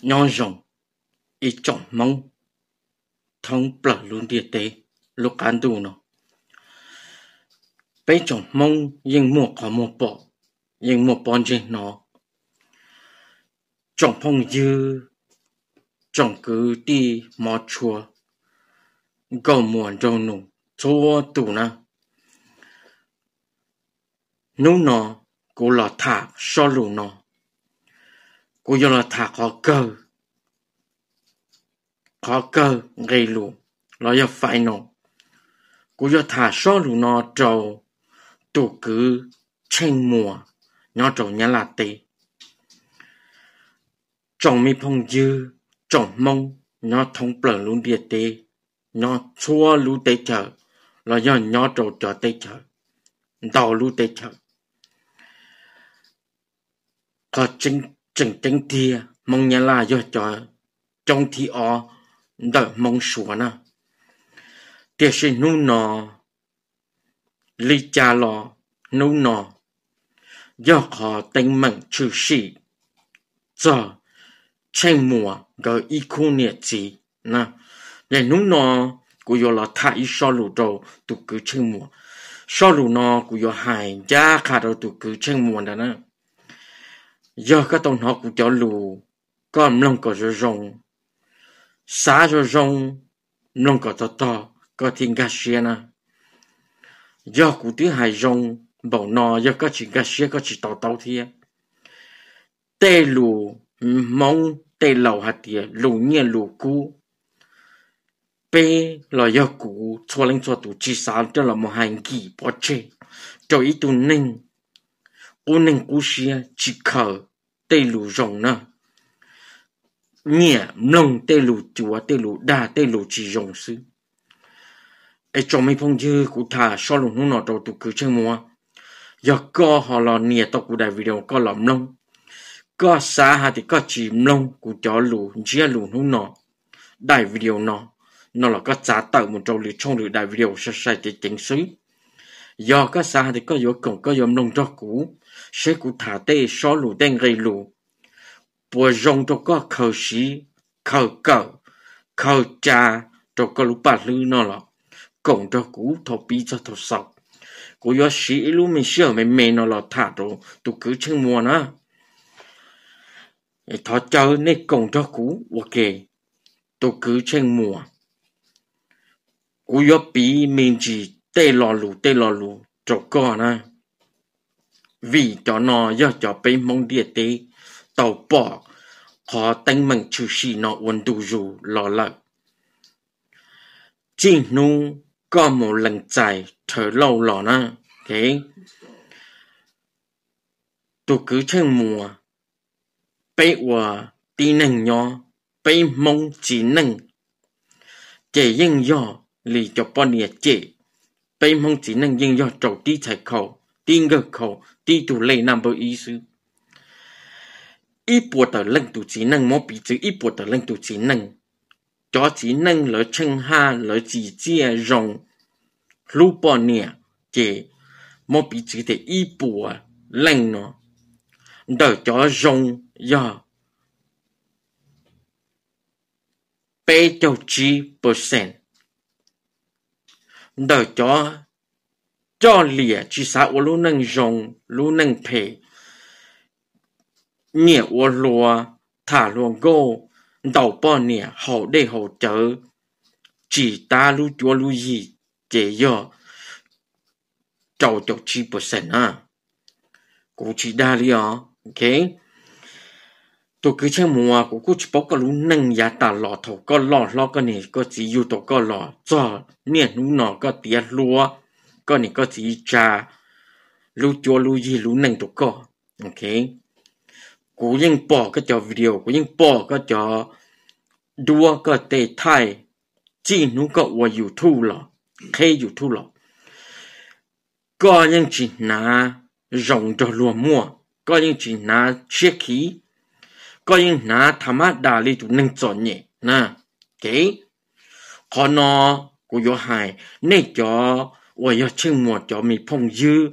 nhỏ rồng ít trọng mong thông bờ luôn địa tế lúc ăn đủ nó bây trọng mong nhưng mua có mua bỏ nhưng mua bỏ trên nó trọng phong dư trọng cứ đi mò chùa gầu muộn trâu nụ chua tủ na. Nụ nó cô là thả so lù nó cô yo là thả khó cơ. Khó cơ gây lù lo cho phải nổ. Cô yo thả số lù nó trâu tụ cứ tranh mùa. Nó trâu nhá là tê trong mi phong dư trong mông. Nó thông bờ luôn địa tê nó chua lú tê chờ là do nó trâu cho tê chờ đào lú tê chờ có chính chính chính tia mong nhà là do cho trong thì o, đợi mong sủa na. Tia sinh nu nọ lý cha lo nu nọ do họ tinh mệnh chữ sĩ giờ tranh mùa gờ y khu nhiệt gì na. Để nu nọ của yo là thải so lù đầu tụ cứ tranh mùa. So lù nọ của yo hài gia khả đầu tụ cứ tranh mùa đó na giờ các tông họ cũng cho lù, có mông có rồi rồng. Xá rồi rồng mông có to to, có thiên gà xia na. Giờ cũng thứ hai rồng, bảo nó giờ có chỉ gà xia, có chỉ tàu tàu thiê tê lù mong tê lầu hạt tiê lù nhẹ lù cú bê là giờ cụ cho lên cho tụ chỉ sao cho là một hành kỳ bỏ chê. Cho ý tụ ninh, u ninh cú xia, chỉ khờ tê lù rồng nè. Nhẹ, mông tê lù chúa tê lù đa tê lù chỉ rồng sư ai cho mấy phong dư cụ thà so lù nó nọ đầu tụ cứ chơi mua. Giờ có họ lò nhẹ tao cụ đại video có lò mông. Có xa hà thì có chỉ mông cụ chó lù chia lù nó nọ. Đại video nọ. Nó là có giá tạo một trâu lì trong lì đại video sẽ sai thì chính xứ. Do có xa thì có vô cổng, có vô lông cho cũ sẽ cụ thả tê so lù đen gây lù bùa rong cho có khờ sĩ khờ cờ khờ cha cho có lũ bà lư nó lọ cổng cho cú thọ bí cho thọ sọc cú yo sĩ lũ mình sửa mình mê nó lọ thả đồ tụ cứ chân mùa na thọ chơi nê cổng cho cú ok tụ cứ chân mùa cô yo bí mình chỉ tê lò lù tê lò lù cho có na vì cho nó do cho bé mong địa tế. Tàu bỏ, họ tăng mạnh chú sĩ nó quân đủ dù lo lợ chỉ nu có một lần dài thở lâu lọ na, thế. Tôi cứ chân mùa bé hòa đi nâng nhỏ bé mong chỉ nâng chế yên do lì cho bọn nhẹ chế bé mong chỉ nâng yên do trầu đi chạy khẩu đi ngờ khẩu đi tù lệ nằm bờ ý sư ít bộ tờ lệnh tù chỉ năng mô bị chữ ít bộ tờ lệnh tù chỉ năng cho chỉ năng lỡ chân ha lỡ chỉ chia rồng lu bò nè chế mô bị chữ thì ít bộ lệnh nó đỡ cho rồng do bê cho chi percent đỡ cho จ้อเหลี่ยจีสาวรู้นั่งยงรู้นั่งเพเนี่ยวรัวถ้ารัวโก้เต่าป้อนเนี่ยเาได้เาเจอจีตารู้จัวรู้ยีเจยอเจ้าจบชีเปอเซนอะกูชีได้เลยอะโอเคตัวคือเช่นมัวกูกูจะบอกก็รู้นั่งยาตาหลอดถก็หลอดหลอก็เนี่ยก็จีอยู่ตัวก็หลอดจอเนี่ยหนูหนอก็เตี้ยรัว có này có gì cha lu cho lu gì lu nâng tổ có ok cú nhưng bỏ cái cho video cú nhưng bỏ cái cho đua cái tệ thai chỉ nu có ở YouTube lo, khi YouTube lo, có những chỉ na rong cho lúa mua có những chỉ na chiếc khí có những na tham đà li tụ nâng chọn nhẹ na cái họ nó cú yo hai nên cho 我要请我叫咪朋友，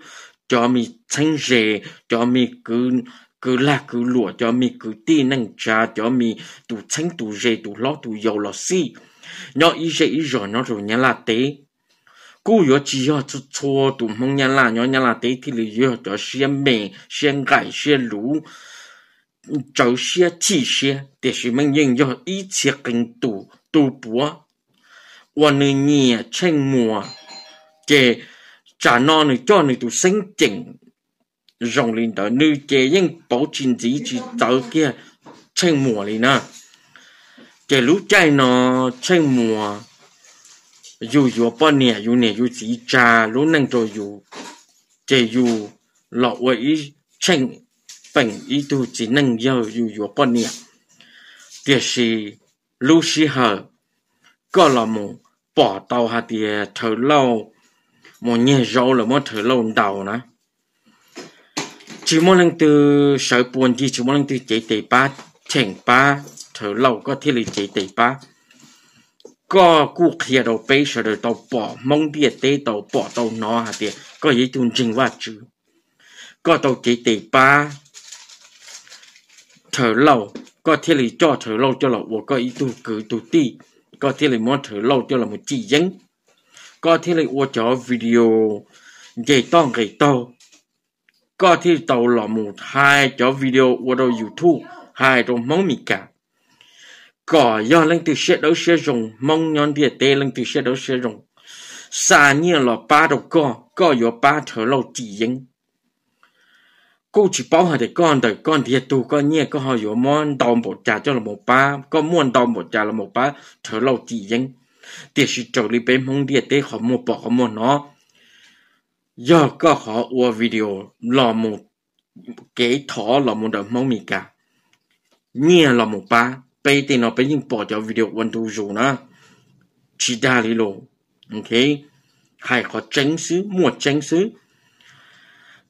叫咪亲戚，叫咪跟 cứ là cứ lụa cho mi cứ tin năng cha cho mi tu chánh tu dễ tu lo tu giàu lo si nhỏ ý dễ ý rồi nó rồi nhà là tế cú yo chỉ yo cho cho tu mong nhà là nhỏ nhà là tế thì lì yo cho xem mẹ xem gái xem lú cháu xem chỉ xem để xem mình nhìn yo ý chia kinh tu tu bùa 我呢年清末 chè trả no này cho này tụ sinh chỉnh. Rồng lên đó nữ chè nhưng bảo chính gì chỉ cháu kia tranh mùa này nè chè lũ chạy nó tranh mùa dù dù bao nè dù nè dù chỉ trả lũ năng cho dù. Chè dù lọ quậy tranh bằng ý tu chỉ năng giờ dù dù bao nè. Tiếc gì lúc xưa, có là một bỏ tàu hạt tiền thở lâu một nhẹ rau là một thứ lâu đầu nè. Chỉ một lần từ sở buồn thì chỉ một lần từ chạy tẩy ba chèn ba thở lâu có thể là chạy tẩy ba. Có cụ kia đầu bê sở đầu tàu bỏ mong địa à tế tàu bỏ tàu nó hả tiền có gì tuần trình và chứ có tàu chạy tẩy ba thở lâu có thể là cho thở lâu cho là có ý tu cử tu ti có thể là muốn thứ lâu cho là một chỉ dẫn có thể là tôi cho video dạy to dạy to. Có thể tàu là một hai cho video ở đâu YouTube hai trong mong mì cả có do lên từ xe đấu xe dùng mong nhon địa tê lên từ xe đấu xe dùng xa nhiên là ba đầu con, có có ba thở lâu chỉ dẫn cô chỉ bảo hai để con đời con thiệt tu con nhẹ có họ có món đồng một trà cho là một ba có muốn đồng một trà là một ba thở lâu chỉ dẫn thì sự trở đi bên mong địa tê họ mua bỏ họ mua nó. Giờ có họ qua video là một cái thỏ là một đợt mong mì cả. Nhẹ là một ba bây thì nó bây giờ bỏ cho video quan tu dù nữa chỉ đa lý lộ ok? Hay họ tránh xứ mua tránh xứ.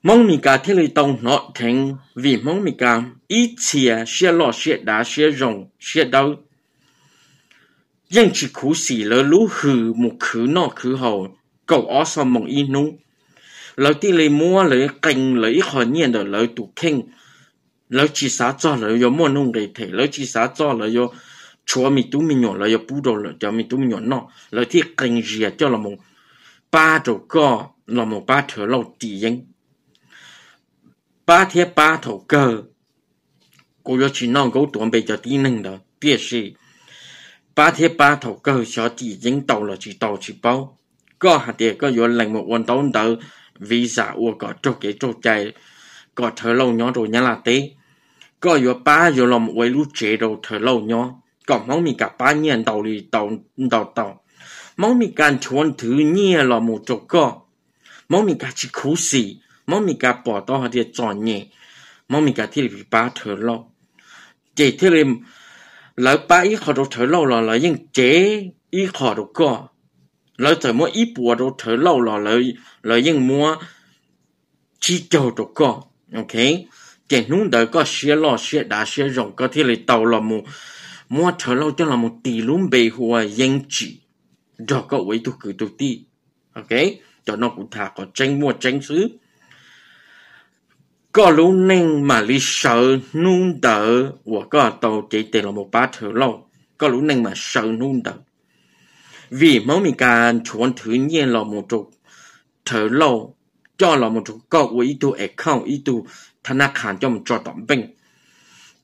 Mong mì cả thế này tông nó thành vì mong mì cả ít chia sẽ lo sẽ đá sẽ rồng sẽ đâu ยัง只苦死了，如何木苦那苦好，够阿萨蒙一弄。lỡ tí lấy mua lấy cành lấy khỏi nhiên rồi lỡ tụ kinh lỡ chỉ xá cho lỡ yo mua nông để thể lỡ chỉ xá cho lỡ yo chúa mi tú mi nhỏ lỡ yo bù đồ lỡ cho mi tú mi nhỏ nọ lỡ tí cành gì cho là một ba đầu co là một ba thở lâu tỷ yên ba thiết ba thầu cơ cô yo chỉ non gấu tuần bây giờ tí nâng đó biết gì ba thiết ba thầu cơ cho tỷ yên tàu là chỉ tàu chỉ bao có hạt tiền có yo lành một quan tàu đỡ visa ua có cho cái trâu chạy có thở lâu nhỏ rồi nhá là có yo ba yo lòng quay lũ chế đầu thở lâu nhỏ có mong mi cả ba nhiên đầu đi đầu đầu đầu mong mi cả chuẩn thứ nhẹ là một chỗ có mong mi cả chỉ 苦死 mong mi cả bỏ đó họ thì chọn nhẹ mong mi cả thì bị ba thở lâu chế thì là lỡ ba ít họ đồ thở lâu là là những chế ít họ đồ co lỡ thở mua ít bùa đồ thở lâu là lỡ lỡ những mua chỉ châu đồ co ok cái nung đời có xe lo xe đá xe rộng có thể là tàu là một mua thở lâu cho là một tỷ luôn bề hùa yên chỉ cho có vậy tôi cử tôi ti ok cho nó cũng thà có tranh mua tranh xứ có lúc nên mà lý sợ nung đỡ. Và có tàu chỉ tiền là một bát thử lâu. Có lúc nên mà sợ nung đỡ. Vì mỗi mình càng chuẩn thứ nhiên là một chút thử lâu. Cho là một chút có ý tu account ý tu thằng nào khán cho một cho tổng bình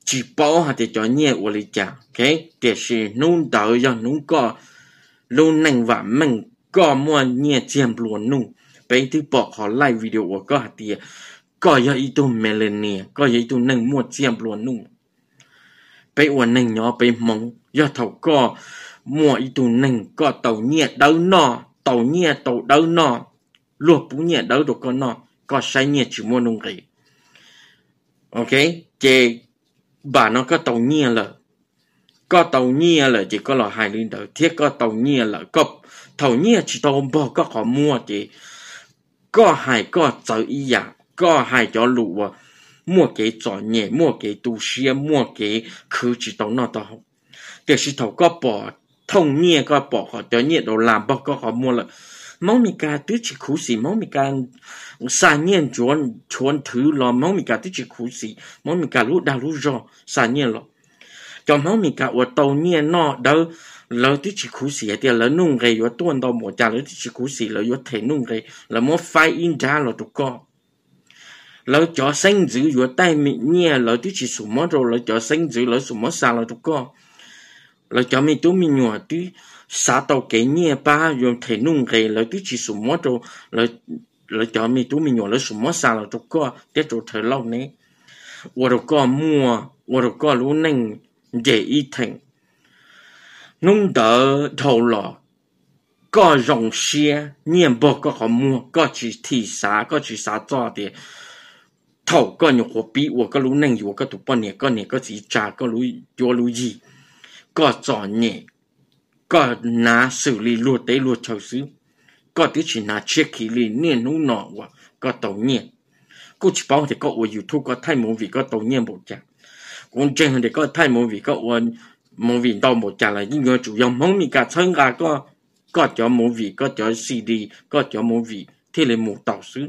chỉ bảo hạt để cho nhẹ của lý trả cái để sự nung đỡ cho nung có luôn nên và mình có mua nhẹ chiếm luôn nung bây thứ bỏ họ like video của có hạt tiền ก็ยาอีตัวเมเลเนียก็ยาอีตัวหนึ่งมวดเจียมลวนนุ่มไปอวนหนึ่งยอไปมองยอเท่าก็มัวอีตัวหนึ่งก็เต่าเนี่ยเดานอเต่าเนี่ยเต่าเดานอลวกปูเนี่ยเดาตัวก็นอก็ใช้เนี่ยชิมวนุ่งรีโอเคเจบ่าน้อก็เต่าเนี่ยเลยก็เต่าเนี่ยเลยจีก็หล่อหายลินเดาเทียก็เต่าเนี่ยเลยก็เต่าเนี่ยชิโตบอกก็ขอมัวจีก็หายก็เจออีอย่าง có hai cho lụ à mua cái trò nhẹ mua cái tu xe, mua cái khứ chỉ tông nó tao cái sĩ thầu có bỏ thông nhẹ có bỏ họ cho nhẹ đồ làm bao có họ mua là mong mình cà tứ chỉ khú sĩ mong mình cà xa nhiên chuồn chuồn thứ lo mong mình cà tứ chỉ khú sĩ mong mình cà lũ đa lũ rò xa nhiên lo cho mong mình cà ở tàu nhẹ nọ đâu lỡ tứ chỉ khú sĩ thì lỡ nung cái ở tuần đâu một trăm lỡ tứ chỉ khú sĩ lỡ ở thể nung cái, lỡ mua phai in ra lỡ tụ co lỡ cho sinh dữ vừa tay mình nhẹ lỡ tí chỉ sủ mó rồi lỡ cho sinh dữ lỡ sủ mó xa lỡ tụ co lỡ cho mình tú mình nhỏ tí xa tàu kế nhẹ ba dùng thể nung ghê lỡ tí chỉ sủ mó rồi lỡ lỡ cho mình tú mình nhỏ lỡ sủ mó xa lỡ tụ co tiếp tục thời lâu nè 我的歌 mua 我的歌路能也一听，弄得头了。có dòng xe nhiên bộ có có mua có chỉ thị xã có chỉ xã cho thì thầu có nhiều hộp bí của có lũ nâng của có tụ bao nhẹ có nhẹ có gì trả có lũ cho lũ gì có cho nhẹ có ná xử lý luật tế luật chầu xứ có tí chỉ ná chiếc khí lý nè nung nọ và có tàu nhẹ cô chỉ bảo thì có ở YouTube có thay mô vị có tàu nhẹ bộ chả cũng chẳng thì có thay mô vị có ở mô vị đau một trả là những người chủ yếu mong mình cả thân gà có có cho mô vị có cho CD có cho mô vị thế là một tàu xứ.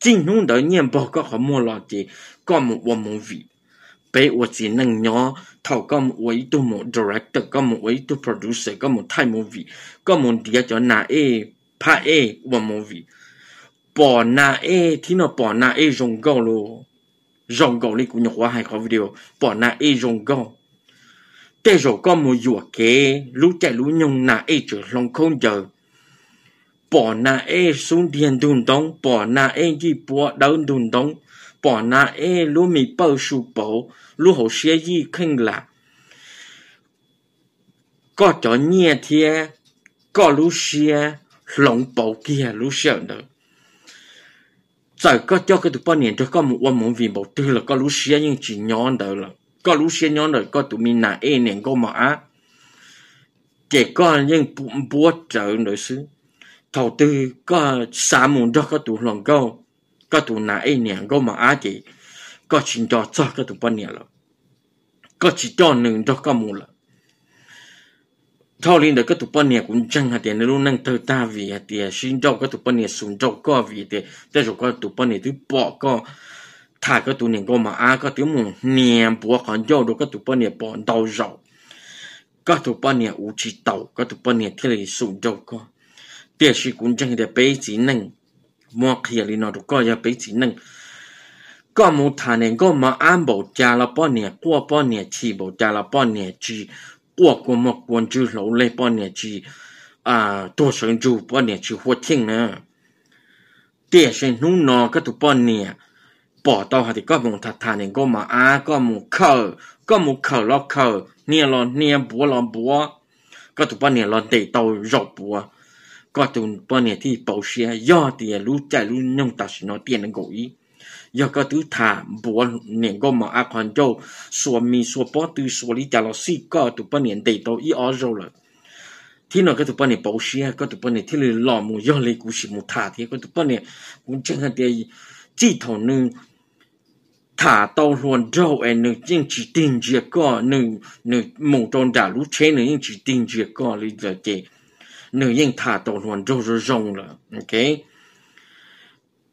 chính nung đỡ một bộ một director một producer một thay một cho na e bộ thì nó bỏ na e dùng luôn rong gò li cũng nhọc quá hai khó video bỏ na e rong gò thế rồi có một dùa kế lú chạy lú nhung na e trở lòng không giờ bỏ na e xuống điện đun đông bỏ na e đi bỏ đâu đun đông bỏ na e lúa mì bao su bỏ lúa hồ xe gì khinh là có cho nhẹ thiê có lú xe lồng bỏ kia lú xe nữa giờ có cho cái tụi bao nhiêu cho có một quan một vì một tư là có lúa xe nhưng chỉ nhon đời là có lúa xe nhon rồi có tụi mình na e nè có mà á chỉ có những búa trợ nữa xứ thầu tư có xã muốn đó có tụi lòng câu có tụi là ấy nền có mà á chỉ, có chỉ cho cho có tụi bao nhiêu là có chỉ cho nừng đó có một là thao linh đó có tụi bao này cũng chẳng hạt tiền luôn, năng thơ ta vì hạt tiền, xin cho có tụi bao này xuống cho có vì tiền. Thế rồi có tụi bao này thứ bỏ có thà có tụi này có mà á, có tiếng mùng niệm bỏ còn cho đó có tụi bao này bỏ đau rầu. Có tụi bao này u chỉ tàu, có tụi bao này thế là xuống cho có địa sĩ cũng chẳng để bế chỉ nâng mua kia lý nó có ya bế chỉ nâng có một thằng này có mà ăn bộ cha là bao nhiêu qua bao nhiêu chỉ bộ cha là bao nhiêu chỉ qua qua một quan chú lâu lấy bao nhiêu chỉ à tổ sinh chú bao nhiêu chỉ hoạt thiên nè địa sĩ nô nó cái tụ bao nhiêu bỏ tao hả thì có một thằng thằng này có mà ăn có một khờ có một khờ lo khờ nia lo nia búa lo búa Cái tụ bao nhiêu lo để tao rọc búa có tụ bao nhiêu thì bảo xe, do thì lú chạy lú nhung ta xin nó tiền nó gửi giờ có thứ thả bùa nền có mà ác hoàn châu, xua mi xua bó tư xua lý trả lo xí có tụ bó này đầy tàu ý ở rồi là thì nó có tụ bó này bảo xe, có tụ bó này thì lì lò mù do lì cú xì mù thả thì có tụ bó này cũng chẳng hạn thì chỉ thầu nương thả tàu luôn đâu em nương chính chỉ tin chỉ có nương nương mù tròn trả lũ chế nương nhưng chỉ tin chỉ có lý giờ chế nương nhưng thả tổ luôn đâu rồi rong là ok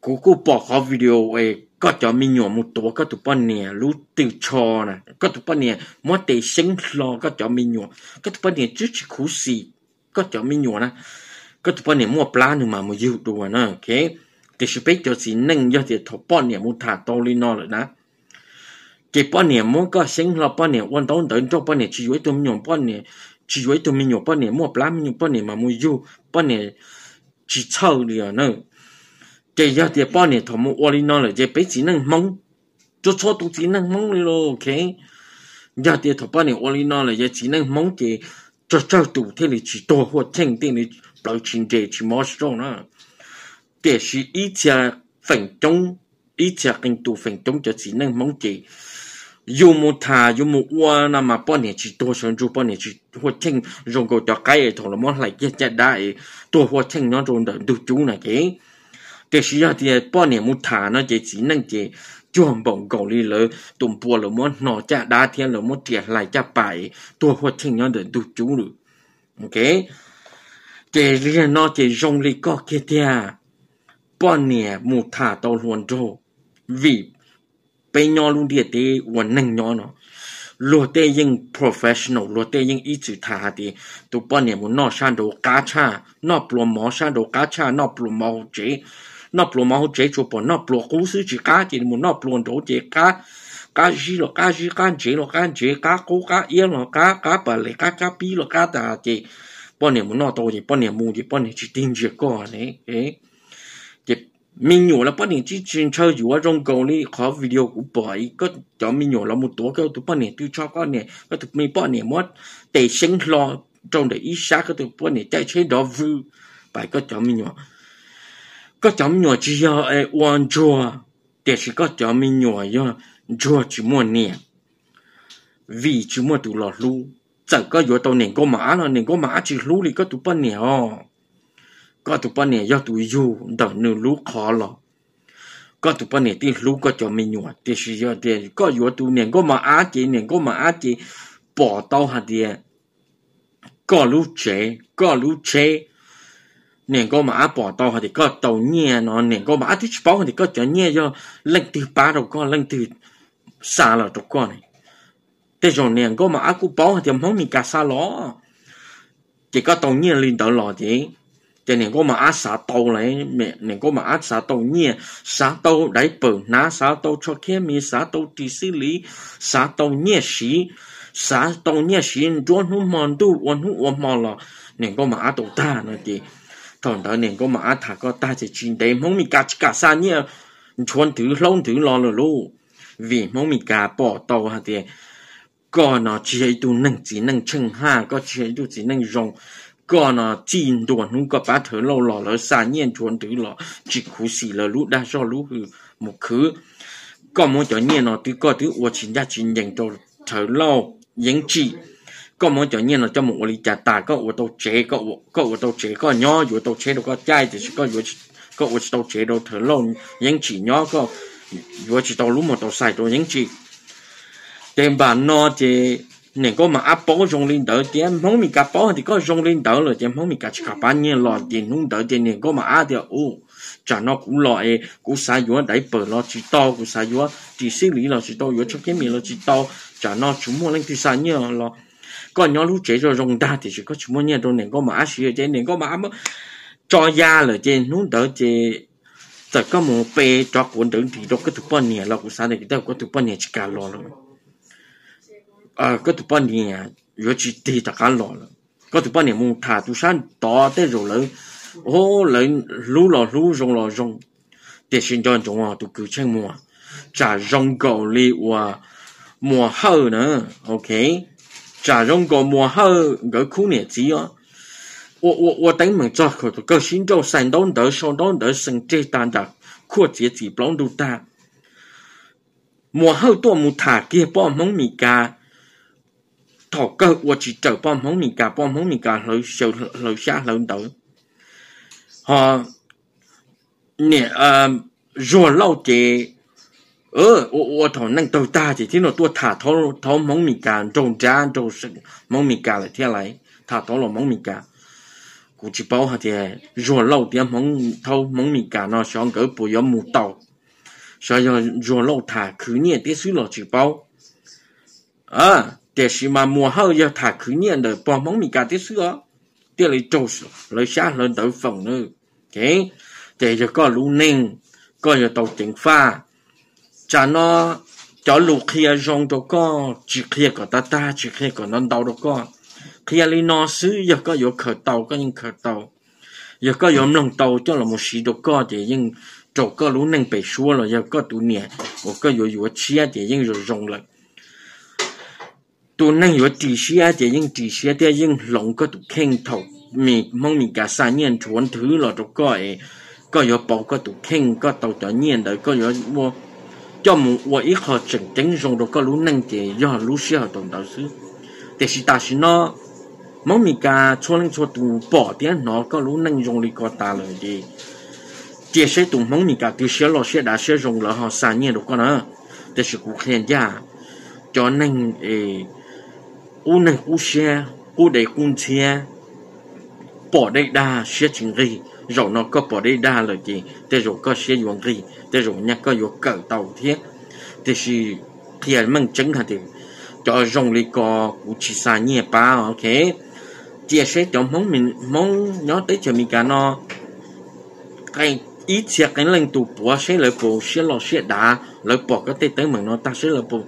cú cú bỏ khó video ấy có cho mình nhỏ một tổ có tụ bọn nè lú tiêu cho nè có tụ bọn nè mỗi tế sinh lo có cho mình nhỏ có tụ bọn nè chứ chỉ khú xì có cho mình nhỏ nè có tụ bọn nè mua plá nữa mà mua yêu đồ nè ok thì sẽ biết cho gì nâng cho thì thọ bọn nè mua thả tổ lên nó rồi nè cái bọn nè mua có sinh lo bọn nè quan tâm đến cho bọn nè chỉ với tụi mình nhỏ bọn nè chỉ với tụi mình nhổ bọn nè mua plá mình nhỏ bọn nè mà mua yêu bọn nè chỉ chơi liền nữa cái giờ thì bao nhiêu thằng mua đi nó là cái bé chỉ năng mong. Cho cho tụ chỉ năng mong đi rồi ok giờ thì thằng bao nhiêu đi nó là cái chỉ năng mong cái cho cho tụ thế là chỉ tổ hoặc thành tiền là bảo trình để chỉ mua sâu nữa để sĩ ít chia phần trong ít chia kinh tu phần trong cho chỉ năng mong chỉ dù một thà dù một qua nà mà bao nhiêu chỉ tôi sống dù bao nhiêu chỉ hoa chinh rồi go cho cái thằng là món lại cái chết đại tôi hoa chinh nó rồi được chú này cái để sĩ thì bao nhiêu một thà nó chỉ chỉ nên chỉ chuẩn bằng cầu đi lỡ tụm bùa lỡ món nọ cha đá thiên lỡ món tiệt lại cha bài tôi hoa chinh nó đợi được chú được ok? Chỉ riêng nó chỉ rong li có kia tia. Bao một thà tàu luôn rồi vì bây nhỏ luôn địa tế วัน năng nhỏ nó lúa tê nhưng professional lúa tê nhưng ý chữ thà thì tụ bao nhiêu muốn nó sang đồ cá cha nó bùa mỏ sang đồ cá cha nó bùa mỏ chế nó bùa mỏ chế cho bọn nó bùa cố sư chỉ cá thì muốn nó bùa đồ chế cá cá gì lo cá gì cá chế lo cá chế cá cố cá yên lo cá cá bà lệ cá cá pi lo cá tà thì bao nhiêu muốn nó đồ thì bao nhiêu mua thì bao nhiêu chỉ tin chỉ có này ấy mình nhỏ là bắt đầu chỉ chuyên chơi dù ở trong cầu này khó video của bởi có cho mình nhỏ là một tổ cái tụi bắt đầu tôi cho con này có tụi mình bắt đầu mất để sinh lo trong để ý sát cái tụi bắt đầu chạy chơi đó vui bài có cho mình nhỏ có cho mình nhỏ chỉ là ai quan chùa để chỉ có cho mình nhỏ do chùa chỉ mua nè vì chỉ mua tụi lọt lu chẳng có vô tàu nền có mã là nền có mã chỉ lu thì có tụi bắt đầu có tụi này do tụi du đỡ nửa lú khó lọ có tụi này thì lú có cho mình nhọ thì sử dụng thì có yếu tụi này có mà á chị này có mà á chị bỏ tao hạt đi có lú chế có lú chế nè có mà bỏ tao hạt thì có tàu nhẹ nó nè có mà á thì thì có cho nhẹ cho lần thứ ba rồi có lần thứ xa là rồi con này. Thế rồi nè có mà cũng bảo thì không mình cả xa chỉ có tàu nhẹ lên đầu lọ thì cho nên có mà ác xã tàu này mẹ nên có mà ác xã tàu nhẹ xã tàu đại bờ ná xã tàu cho kia mi xã tàu chỉ xử lý xã tàu nhẹ xí xã tàu nhẹ xí chuẩn hú mòn tu uốn hú uốn mòn là nên có mà ác tàu ta nữa thì thằng đó nên có mà ác thà có ta sẽ chín đấy mong mi cả cả xa nhẹ chuẩn thứ lâu thứ lo rồi luôn vì mong mi cả bỏ tàu hả thì còn nó chỉ tu năng chỉ năng chân ha có chỉ tu chỉ năng rong có nó chín tuần không có bắt thở lâu lò lỡ xa nhiên tuần lò chỉ khú xì lỡ lũ đa do lũ hư một khứ có muốn cho nhiên nó thứ có thứ ua chín ra chín dành cho thở lâu chỉ có muốn cho nhiên nó cho một ly trà tà có ua tàu chế có có ua tàu chế có nhỏ ua tàu chế đâu có chai thì có ua có ua tàu chế đâu thở lâu chỉ nhỏ có ua chỉ tàu lũ một tàu xài tàu chỉ tên bà nó thì nè có mà áp bó rong lên đỡ thì em không mình cả bó thì có rong lên đỡ rồi thì em không mình cả chỉ cả bao nhiêu lọ tiền không đỡ thì nè có mà áp thì ô chả nó cũng lọ ấy. Cũng sai yếu đại bờ lo chỉ to cũng sai yếu chỉ xử lý lo chỉ to yếu cho cái miệng lo chỉ to. Chả nó chúng mua lên thì sai nhiều lo, còn nhỏ lúc chế rồi rong đa thì chỉ có chúng mua nhiều đâu nè có mà áp xí trên nè có mà áp cho da rồi trên không đỡ thì tại có một bê cho cuốn đỡ thì đâu có tụi bao nhiêu lo, cũng sai này cái đâu có tụi bao nhiêu chỉ cả lo. rồi à cái tụi bạn nè vừa chỉ đi tất cả lọ rồi cái tụi bạn nè muốn thả tụi san to tới rồi lớn ô lớn lú lọ lú rong lọ rong để xin cho chúng à tụi cứ chân mua trả rong cầu li và mua hơ nữa ok trả rong cầu mua hơ cái khu nè chỉ á 我我我等门做口的，个新州山东的、山东的省这单的，扩节几不拢都大。mua hơ tua mu thả kia bỏ mong mì cá Thọ cơ và chỉ trở bom hóng mình cả bom hóng mình cả lời sầu lời xa lời tới họ nè à rồi lâu chế ờ ô ô thọ năng tàu ta chỉ thế nó tua thả thọ thọ mong mình cả trồng trà trồng sự mong mình cả là thế này thả thọ là mong mình cả. Cũng chỉ bảo hả thì rồi lâu thì mong thọ mong mình cả nó sáng cỡ bùi ở mù tàu. Sao rồi lâu thả cứ nhẹ tí xíu là chỉ bảo à 但是嘛，幕后要他去年的帮忙米家的事哦，这里做事来下人都疯了，OK，这就个路宁，个要到电话，咱呢叫路kia rong cho có chỉ kia có ta ta chỉ kia có nó đau đâu có kia li nó xứ giờ có có khởi tàu có những khởi tàu giờ có có lòng tàu cho là một sĩ đâu có thì nhưng chỗ có lũ nâng bị xua rồi giờ có tụ nhẹ có có có có chia thì nhưng rồi rong lại tu nang yo ti xia de yin ti xia de yin long ko tu khen thau mi mong mi cả sa nhiên thứ là tu coi có yo có tu khen có tàu cho nhiên đấy có yo mua cho mu wo ít họ chỉnh chỉnh rong đâu có lú nang de yo lú xia đồng đạo sư để xí ta xí nó mong mi cả cho nên cho bỏ tiền nó có lú nang rong đi có ta lời gì chỉ sẽ tu mong mi cả tu xia lo xia đã xia rong họ sa nhiên đâu nữa để xí cũng khen ya cho nên u này u xe u để cung xe bỏ đây đa xe chính gì rồi nó có bỏ đây đa là gì? Thế rồi có xe dùng gì thế rồi nhắc có dùng cỡ tàu thiết. Thế thì thì mình chứng hả thì cho dùng đi có cụ chỉ xa nhẹ ba, ok. Chia sẻ cho mong mình mong nhớ tới cho mình cả nó. Cái ít xe cái lần tụ bỏ xe lại bộ xe lọ xe đá. Lại bỏ cái tê tới mình nó ta sẽ là bộ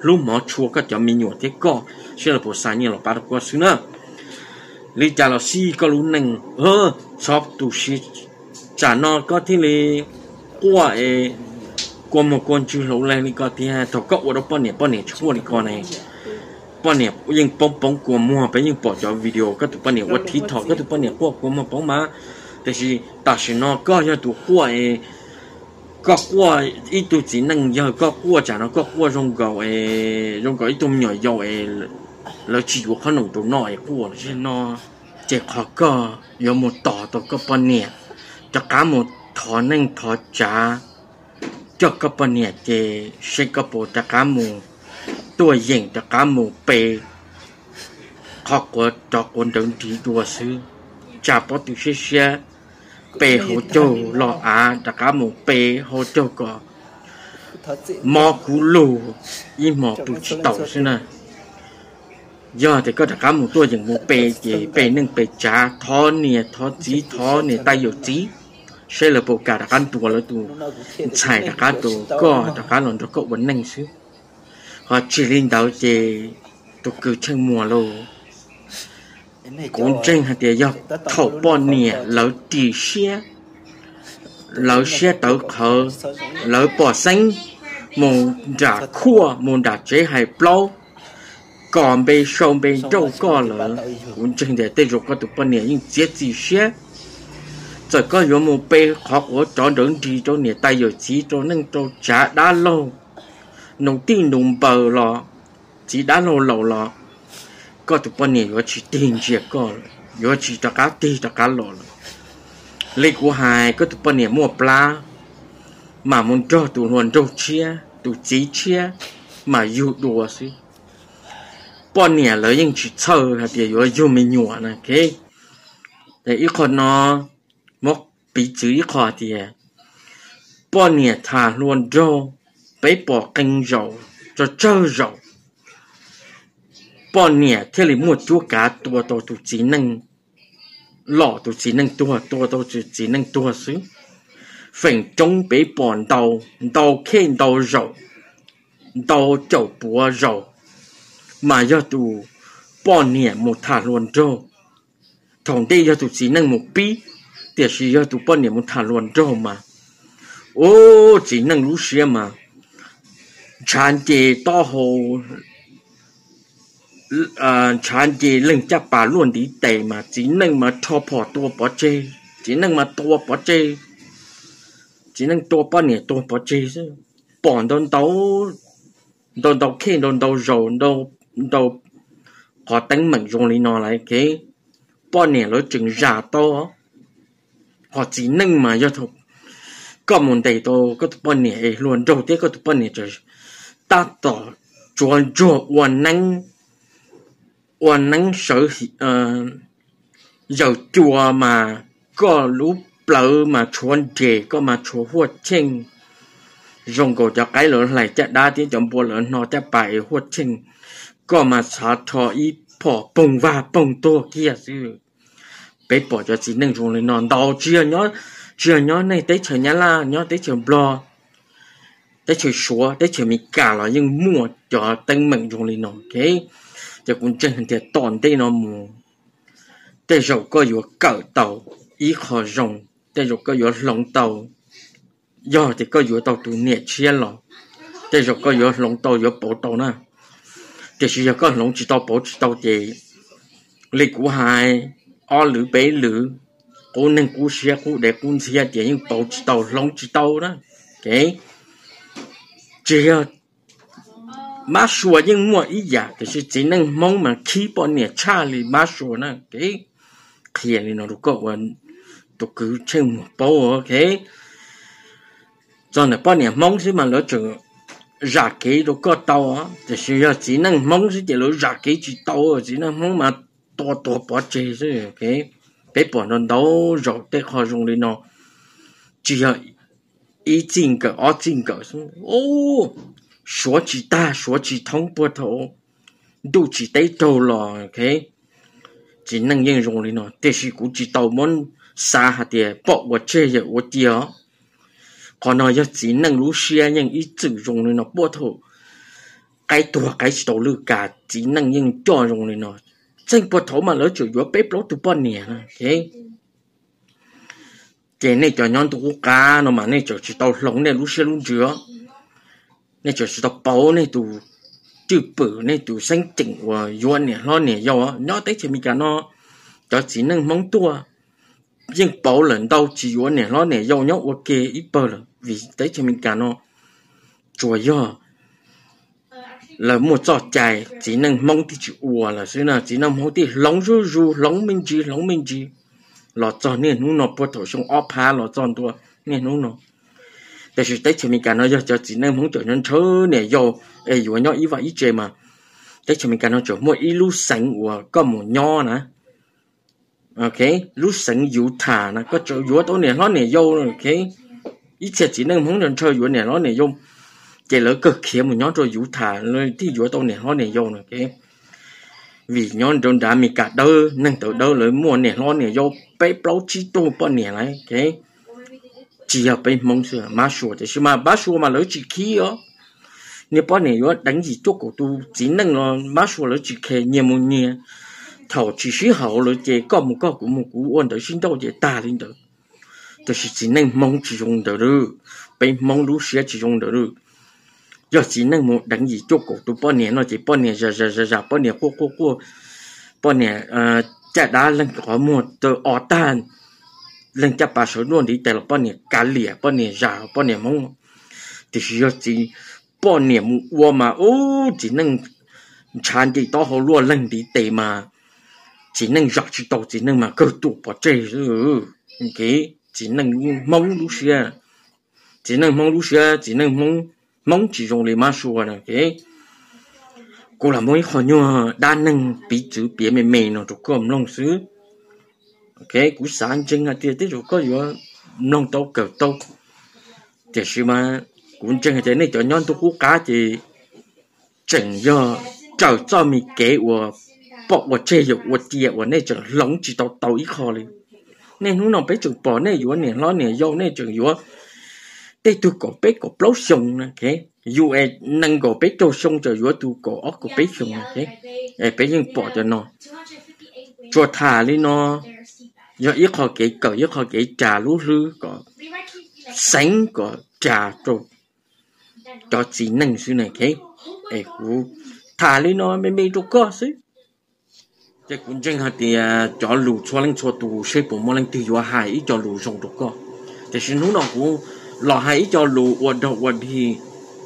lúc mà chua các cháu mình nhổ thế co sẽ là bộ sai như là bắt qua xứ nữa lý cha là si có lúc nâng hơ shop tu si trả nó có thế là qua ấy qua một con chú lẩu lên đi có thế thọ cậu ở đó bao nhiêu bao nhiêu chua đi con này. Bao nhiêu nhưng bóng bóng của mua bây nhưng bỏ cho video các tụi bao nhiêu vật thí thọ các tụi bao nhiêu qua của mà bóng mà tại vì ta sẽ nó có cho tụi qua ấy 个过一度只能要个过讲了个过中国诶，中国一度没有诶，แล้ว只有可能都น้อย过了是呢，这เขาก็有冇ต่อตัวก็ปนเนี่ยจะการหมดถอนนั่งถอจ้าจะก็ปนเนี่ยเจเช็คก็ปวดจะการหมูตัวเย่งจะการหมูเปเขาก็จะคนเ bê hồ châu lọ à đã cá mù bê hồ châu có. Mò cú lù, y mò bù chỉ tàu xí nè à. giờ thì có đã cá mù tôi dừng mù bê gì bê nâng bê chả thó nè thó chí, thó nè tay yếu chí. Sẽ là bộ cả đã cá tù là tù chạy đã cá tù, có đã cá lòn cho cậu vẫn nâng xíu. Họ chỉ lên đầu thì tôi cứ chơi mùa lâu cũng trên hạt địa dọc thầu bò nè lỡ tì xe lỡ xe tàu khờ lỡ bò xanh môn đã khua môn đã chế hay plau còn bê sâu bê trâu có lỡ cũng trên để tê rục có tụ bò nè nhưng chế tì xe rồi có yếu một bê khó của chó đứng đi cho nè tay giờ chí cho nâng cho trả đá lâu nông tin nông bờ lọ chỉ đá lâu lâu lọ có tụ bao nhiêu chỉ tiền chia có rồi. Chỉ cho cá tê cho cá lò lấy của hai, có tụ bọn này mua pla. Mà muốn cho tụ hồn đâu chia tụ chỉ chia, mà yêu đùa xí. Bọn nè là những chỉ chơi hay thì rồi yêu mình nhua nè cái để ít con nó mốc bị chữ ít khó thì bọn nè thả luôn đâu bấy bỏ canh dầu cho chơi dầu bọn nè thế là mua chúa cá tua to tụ chỉ năng. Lọ tụ chỉ năng tua tua to tụ chỉ năng tua xứ. Phèn trong bể bọn đầu đầu khen đầu rầu đầu chậu bùa rầu mà do tu bọn nè một thả luôn rồi thằng đây do tụ chỉ năng một bí thì là do tụ bọn nè một thả luôn rồi mà. Ô chỉ năng lú xe mà. Chán chê to hồ ờ chán gì lần chắc bà luôn đi tệ mà. Chỉ nên mà cho bỏ tua bỏ chê. Chỉ nên mà tua bỏ chê. Chỉ nên tua bao nhiêu tua bỏ chê chứ. Bỏ đồn đấu đồn đấu khi đồn đấu rồi đâu đâu có tính mình dùng lý nó lại cái bao nhiêu nó chừng giả to. Họ chỉ nên mà do thuộc có một đầy tôi có tụ bao nhiêu luôn. Đầu tiên có tụ bao nhiêu rồi ta tỏ chuẩn chuẩn hoàn năng 我能手呃有做嘛个路 bờ mà chuan trẻ có mà chúa huột chinh dùng cổ cho cái lớn lại chắc đa tiếng chọn bùa lớn nó chắc bài huột chinh có mà xả thọ ý bỏ bông và bông to kia chứ bé bỏ cho chỉ nên dùng lên non đầu chưa nhớ chưa nhớ này tới chờ nhá la nhớ tới chờ blo tới chờ số tới chờ mình cả là nhưng mua cho tên mình dùng lên non ok cho cũng chân thì toàn đây nó mù đây rồi có yếu cỡ tàu ý khó rồng đây rồi có yếu lồng tàu do thì có yếu tàu tụ nhẹ chia lọ đây rồi có yếu lồng tàu yếu bộ tàu nè thì chỉ có lồng chỉ tàu bộ chỉ tàu thì lịch của hai ở lử bể lử cô nên cô xe cô để cô xe để những tàu chỉ tàu long chỉ tàu đó cái chỉ mà sùa nhưng mua ý giả cái sự chỉ năng mong mà khi bọn nè cha lì mà sùa nè cái khi lì nó được cậu tôi cứ chừng bao cái cho nên bọn nè mong thì mà nó chừng giả cái được có tàu á thì sự giờ chỉ năng mong thì chỉ nó giả cái chỉ tàu chỉ năng mong mà to to bỏ chế chứ cái cái bọn nó đâu rồi để họ dùng lì nó chỉ là ý chính cái ở chính cái ô 说起大说起通波头，都只得头了，ok，只能应用的呢，但是估计到门啥下的，把我这也我掉。có nói cho chỉ năng lú xe nhưng ít sử dụng nên nó bố thổ cái tua cái đầu lư cả chỉ năng nhưng cho dùng nên nó chân bố thổ mà lỡ chủ yếu bếp lỗ từ bọn nè thế cái này cho nhon tụ cá nó mà này cho chỉ tàu lồng này lú xe lú Chứa nè lo nè nó mình nó chỉ năng mong tua. Nhưng bảo đầu nè nè nhau ít vì mình nó chủ yếu là một trò chạy chỉ năng mong thì chịu ủa là thế nào, chỉ năng mong thì lóng ru ru, lóng mình gì lóng mình gì là cho nên nó nó bắt đầu xong ốp phá là cho tôi nên nó nó แต่สุดท้ายฉันมีการน้อยจะจีนั่งมองจอนั่นเธอเนี่ยโยเออยู่ว่าน้อยอีว่าอีเจมาแต่ฉันมีการน้อยจอมั่วอีลูสังว่าก็หมูย่อนะโอเคลูสังอยู่ฐานนะก็จะอยู่ว่าตัวเนี่ยร้อนเนี่ยโยโอเคอีเจจีนั่งมองจอนเธออยู่เนี่ยร้อนเนี่ยโยเจริญก็เขียนหมูย่อตัวอยู่ฐานเลยที่อยู่ว่าตัวเนี่ยร้อนเนี่ยโยโอเค vì nhon đồn đã mi cả đơ nâng tàu đơ lấy mua nè lo nè vô bé bao chi tu bao nè lại cái chỉ học bên mong sửa mà sửa thì mà bá sửa mà lỡ chỉ khí ó nếu bọn này ó đánh gì tốt cổ tu chỉ năng là mà sửa lỡ chỉ kia nhiều một nhiều thầu chỉ sĩ hậu lỡ chỉ có một có của một cú ôn tới xin đâu chỉ ta lên được thì chỉ năng mong chỉ dùng được rồi bên mong đủ sẽ chỉ dùng được rồi giờ chỉ năng một đánh gì tốt cổ tu bọn này nó chỉ bọn này giờ giờ giờ giờ bọn này cô cô cô bọn này ờ chả đã lên có một tờ ở tan lên cha bà số luôn đi tại là bao nhiêu cá lìa bao nhiêu giờ bao nhiêu mong thì giờ chỉ bao nhiêu mua mà ô chỉ nâng chán thì to họ luôn lên đi tệ mà chỉ nâng giọt chỉ đâu chỉ nâng mà cơ tụ bỏ chơi rồi cái chỉ nâng mông lúc xưa chỉ nâng mông lúc xưa chỉ nâng mông mông chỉ dùng để mà xua nè cái cô là mỗi họ nhua đa năng bị chữ bị mềm mềm nó chụp cơm long xứ cái cú sáng chân à tiền tiết rồi, có vừa nông tàu cầu tàu thì khi mà cũng chân thế này, cho nhon tôi cú cá thì chỉnh giờ chờ cho mình kế của bỏ của chơi dục của tiệt của này chẳng lóng chỉ tàu tàu ít khó lên. Nên nó nó bé chừng bỏ này vừa này lo này dâu này chừng vừa tê tôi có bé có blâu sông nè kế dù e năng có bé trâu sông cho vừa tôi có ốc có bé sông nè kế e bé nhưng bỏ cho nó. Cho thả lên nó nhớ ít họ kể cỡ ít họ kể trà lú lư có sánh, có trà trộn. Cho chỉ năng sư này cái ấy cú thả lên nó mới mới được cơ chứ cái cũng chẳng hạt thì à, cho lù cho lăng cho tù sẽ bổ mò lăng từ gió hài ít cho lù rồng được cơ. Thì xin lúc nào cũng hài hải cho lù, uất đầu uất thì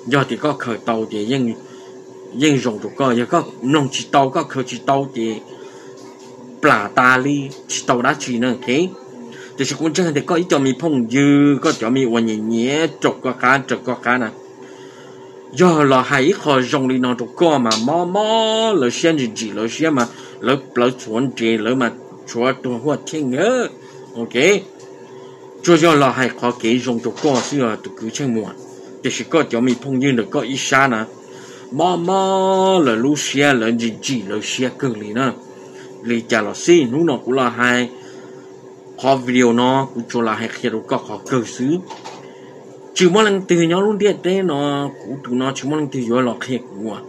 giờ thì có khởi tàu thì nhưng nhưng rồng được cơ. Giờ có nông chỉ tàu, có khởi chỉ tàu thì plà ta li chỉ tàu đã chỉ nữa cái thì sự cũng chân thì có ý cho mi phong dư có cho mi hoàn nhẹ nhẹ chọc qua cá chọc qua cá nè giờ là hãy khó dùng đi nó chọc qua mà mò mò lỡ xem gì gì lỡ xem mà lỡ lỡ chuẩn gì lỡ mà chúa tôi hoa thiên nhớ ok cho giờ là hay khó kỹ dùng cho có xưa tôi cứ chân muộn thì chỉ có cho mình phong dư được có ý xa nè mò mò lỡ lu xe lỡ gì gì lỡ xe cơ lì nè lì chả là xí nú nó cũng là hay khó video nó cũng cho là hay khi đó có khó cơ xứ. Chỉ mỗi lần từ nhau luôn điện thế nó cũng tụi nó chỉ mỗi lần từ nhau là khi của à.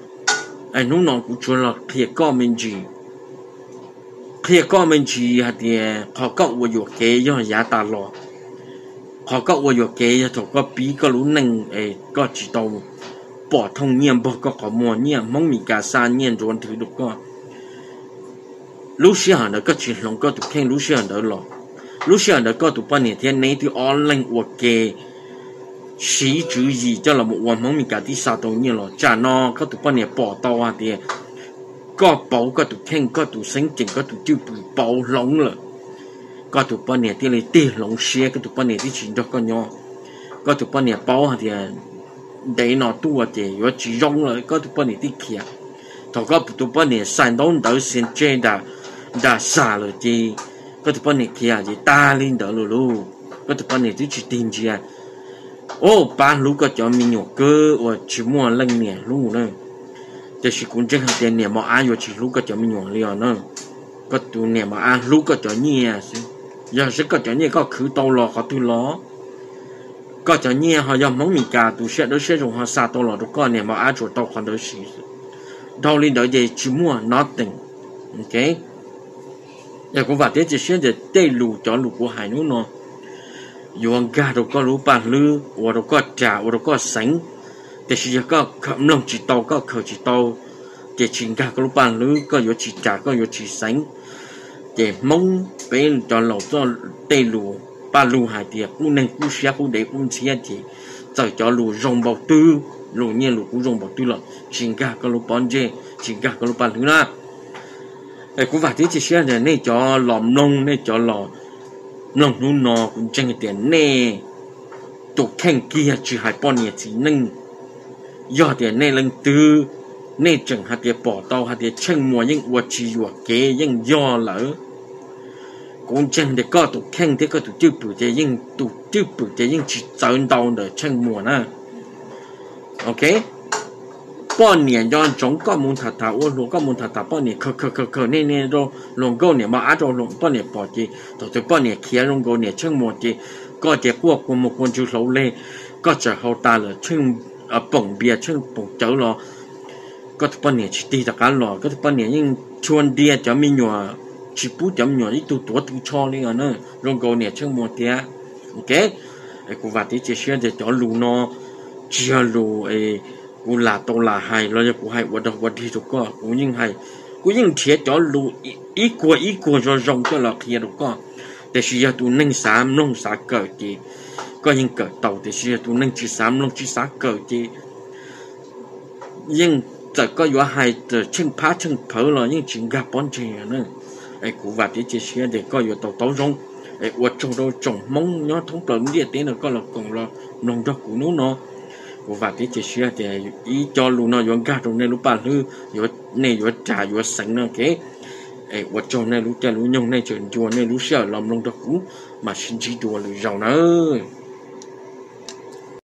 ai, nú nó cũng cho là khi có mình gì khi có mình chỉ hạt thì à, họ có vô dụng kế cho giá ta lo họ có vô dụng kế cho có bí, có lũ nâng ấy có chỉ tàu. Bỏ thông nhiên bỏ có có mua nhiên mong mình cả xa nhiên, rồi thứ được có lúc xưa nó có chuyện lòng có tụ khen lúc xưa đó lọ lúc xưa nó có tụ bao nhiêu thiên này thì online hoặc cái sĩ chữ gì cho là một hoàn mong mình cả đi sao đâu như lọ cha nó có tụ bao nhiêu bỏ tao à thì có bảo có tụ khen có tụ sinh chỉnh có tụ chịu bù bảo lòng rồi có tụ bao nhiêu thì lấy tê lòng xe có tụ bao nhiêu thì chuyện đó có nhau có tụ bao nhiêu bảo thì để nó tu thì có chỉ rong rồi có tụ bao nhiêu thì kia thọ có tụ bao nhiêu sản đông đỡ xin chơi đã đã xa rồi thì có thể bao nhiêu kia gì ta lên đỡ rồi luôn có thể bao nhiêu thì chỉ tin gì à. Ô, ba lúc có cho mình nhổ cơ và chỉ mua lần nè lúc nữa thì chỉ cũng chẳng hạn tiền nè, mà ai vô chỉ lúc có cho mình nhổ liền nữa có tụ nè, mà ai lúc có cho nhẹ à, giờ sẽ có cho nhẹ có khử tàu lò, có tu lò. Có cho nhẹ họ giờ mong mình cả tụ sẽ đối sẽ dùng họ xa tàu lò đó có nè, mà ai chỗ tàu khoản đó xí đâu lên đó gì chỉ mua nothing. Ok? giờ cũng vào thế chỉ xuyên để tê lù cho lù của hải nút nó yuan ga đâu có lù bàn lư và đâu có trà và đâu có sánh. Để chỉ có cầm lòng chỉ tàu, có khởi chỉ tàu. Để chỉ ga có lù bàn lư, có yếu chỉ trà, có yếu chỉ sánh. Để mong bên cho lẩu cho tê lù, ba lù hải tiệt cũng nên cũng xia cũng để cũng xia thì giờ cho lù rồng bảo tư. Lù nhiên lù cũng rồng bảo tư là chỉ ga có lù bàn dê chỉ ga có lù bàn lư na cũng phải thế chỉ xe này nên cho lòm nông nên cho lò nông nu nọ cũng chẳng cái tiền nè tổ khen kia chỉ hai bọn nhẹ chỉ nâng. Do tiền nè lần tư nè chẳng hạt tiền bỏ tao hạt tiền chẳng mua những vật chỉ vật kế những do lỡ. Cũng chẳng để có tổ khen thế có tổ tiêu bự thế những tổ tiêu bự thế những chỉ tao đầu để chẳng mua nè ok? 半年要中个门塔塔，我龙个门塔塔半年可可可可那那都龙个年嘛，阿种龙半年保的，到对半年起龙个年称么的，个只过过么过就老嘞，个只好大了称啊蹦别称蹦走了，个半年去地的干了，个半年因春地就没有。chỉ bút chấm nhỏ ít tu tổ tu cho nên là nó rong cầu nè chân một tia ok cô và tí chia sẻ để cho lù nó chia lù ấy กูลาตลาให้เราจะกูให้วัดวัดที่ทุกก็กูยิ่งให้กูยิ่งเทียจอลูอีกว่าอีกว่าจะรงก็หลอกเทียทุกก็แต่ชียตัวหนึ่งสามลงสาเกิดจีก็ยิ่งเกิดเต่าแต่ชียตัวหนึ่งจีสามลงจีสาเกิดจียิ่งแต่ก็อยู่ให้แต่เชิงพาเชิงเผลอยิ่งจิงกับป้อนเจียนึงไอ้กูว่าที่จะเชียเด็กก็อยู่ต่อต่อรงไอ้อวดจงโดจงมงย้อนท้องเปล่าเนี่ยเต้นก็เรากงเราลงดอกกูนู้นเนาะ của vài tí chỉ xưa thì ý cho lu nó yon gà trong này lu ba lư yon này yon trà yon sẵn nó kế ấy vật cho này lu trà lu nhông này chuyện chùa này lu sợ lòng lòng đó cũ mà xin chỉ chùa lu giàu nữa.